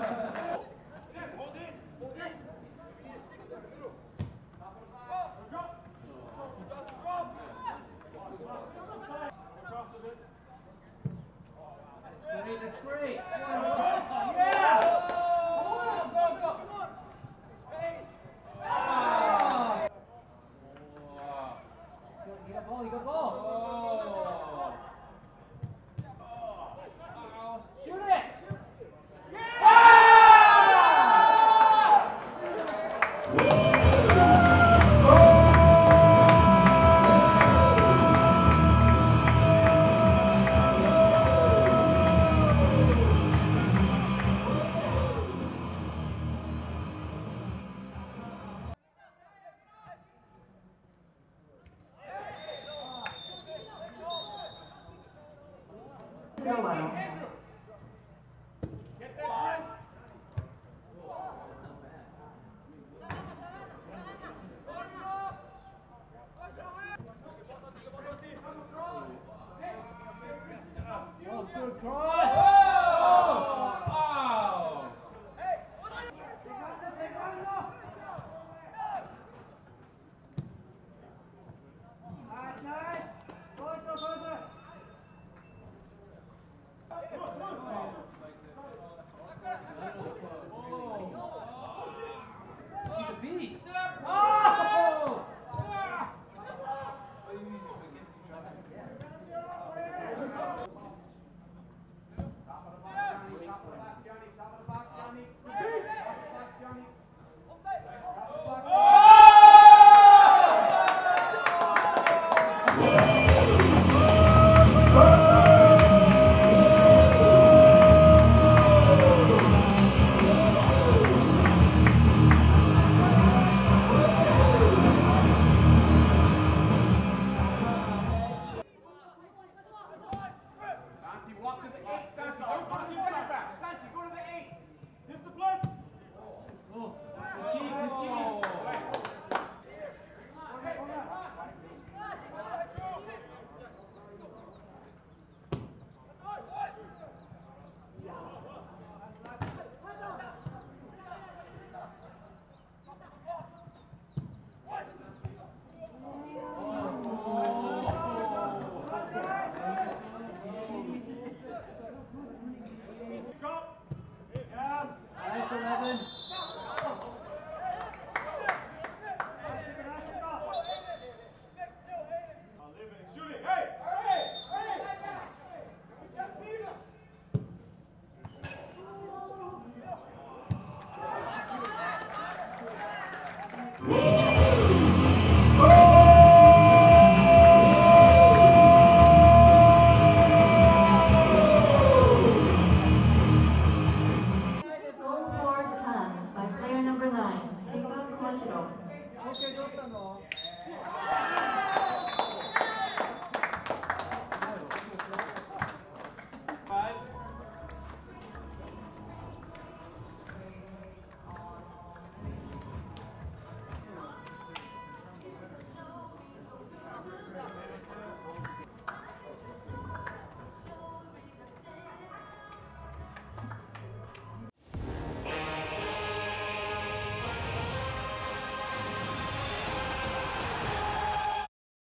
That's great, that's great. Whoa!